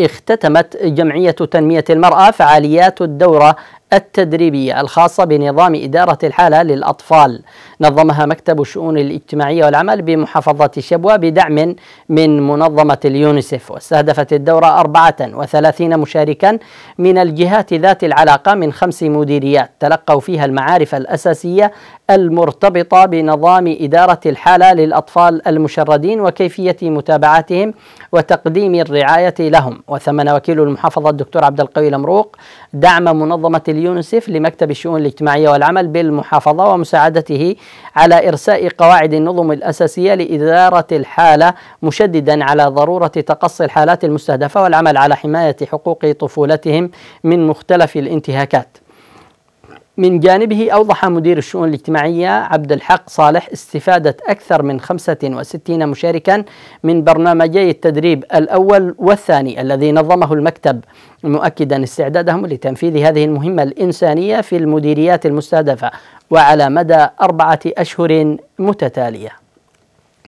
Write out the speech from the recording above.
اختتمت جمعية تنمية المرأة فعاليات الدورة التدريبية الخاصة بنظام إدارة الحالة للأطفال. نظمها مكتب الشؤون الاجتماعية والعمل بمحافظة شبوة بدعم من منظمة اليونيسف واستهدفت الدورة 34 مشاركا من الجهات ذات العلاقة من خمس مديريات تلقوا فيها المعارف الأساسية المرتبطة بنظام إدارة الحالة للأطفال المشردين وكيفية متابعتهم وتقديم الرعاية لهم. وثمن وكيل المحافظة الدكتور عبد القوي المروق دعم منظمة اليونسف لمكتب الشؤون الاجتماعية والعمل بالمحافظة ومساعدته على إرساء قواعد النظم الأساسية لإدارة الحالة مشددا على ضرورة تقصي الحالات المستهدفة والعمل على حماية حقوق طفولتهم من مختلف الانتهاكات. من جانبه أوضح مدير الشؤون الاجتماعية عبد الحق صالح استفادة أكثر من 65 مشاركا من برنامجي التدريب الأول والثاني الذي نظمه المكتب مؤكدا استعدادهم لتنفيذ هذه المهمة الإنسانية في المديريات المستهدفة وعلى مدى أربعة أشهر متتالية.